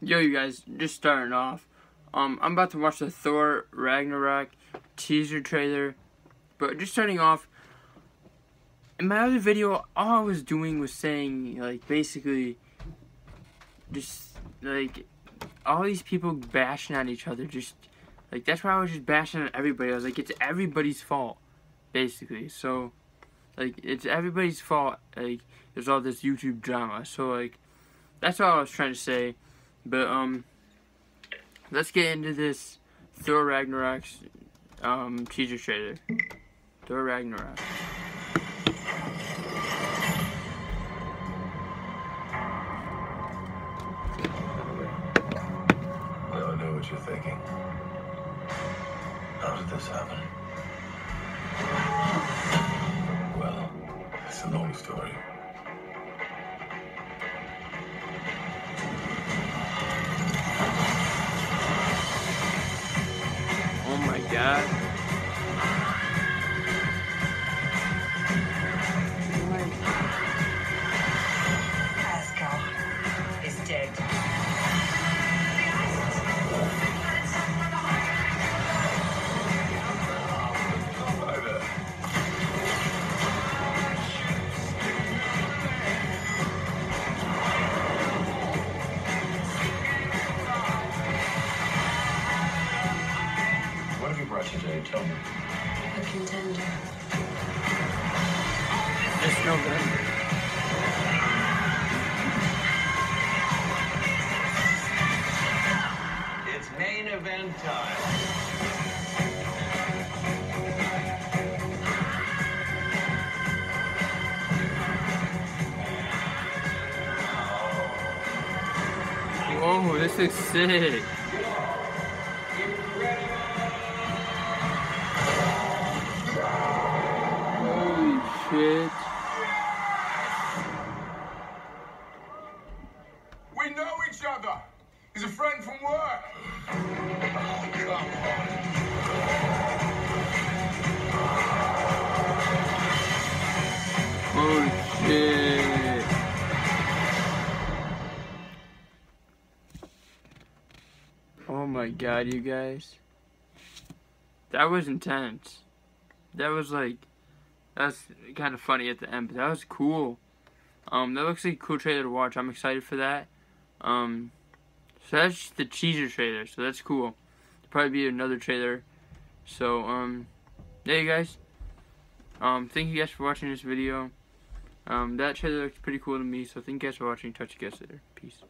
Yo, you guys, just starting off. Um, I'm about to watch the Thor Ragnarok teaser trailer, but just starting off. In my other video, all I was doing was saying, like, basically, just, like, all these people bashing on each other, just, like, that's why I was just bashing on everybody. I was like, it's everybody's fault, basically. So, like, it's everybody's fault, like, there's all this YouTube drama. So, like, that's all I was trying to say. But um, let's get into this Thor Ragnarok's um teaser trailer. Thor Ragnarok. I know what you're thinking. How did this happen? Well, it's a long story. God. What have you brought you today? Tell me. A contender. This November. It's main event time. Whoa, this looks sick. We know each other. He's a friend from work. Oh, come on. Holy shit. Oh my god, you guys. That was intense. That was like, that's kind of funny at the end, but that was cool. Um, that looks like a cool trailer to watch. I'm excited for that. Um, so that's the teaser trailer, so that's cool. There'll probably be another trailer. So, um, yeah, you guys. Um, thank you guys for watching this video. Um, that trailer looks pretty cool to me, so thank you guys for watching. Touch you guys later. Peace.